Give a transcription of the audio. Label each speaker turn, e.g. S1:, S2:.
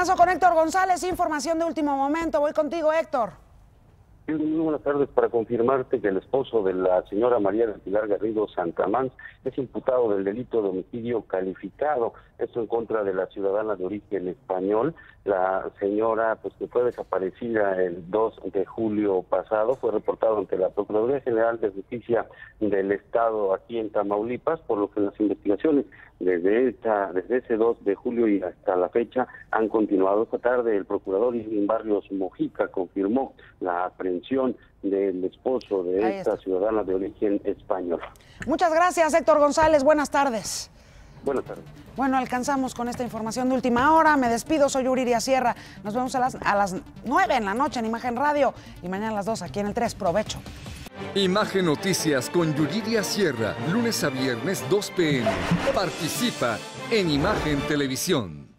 S1: enlazo con Héctor González, información de último momento. Voy contigo, Héctor.
S2: Muy buenas tardes para confirmarte que el esposo de la señora María del Pilar Garrido Santamán es imputado del delito de homicidio calificado. Esto en contra de la ciudadana de origen español. La señora, pues que fue desaparecida el 2 de julio pasado, fue reportado ante la Procuraduría General de Justicia del Estado aquí en Tamaulipas, por lo que las investigaciones desde esta, desde ese 2 de julio y hasta la fecha han continuado. Esta tarde el procurador Irving Barrios Mojica confirmó la aprehensión del esposo de esta ciudadana de origen español.
S1: Muchas gracias, Héctor González. Buenas tardes.
S2: Buenas tardes.
S1: Bueno, alcanzamos con esta información de última hora. Me despido, soy Yuriria Sierra. Nos vemos a las, a las 9 en la noche en Imagen Radio y mañana a las 2 aquí en el 3. Provecho.
S3: Imagen Noticias con Yuridia Sierra, lunes a viernes 2 pm. Participa en Imagen Televisión.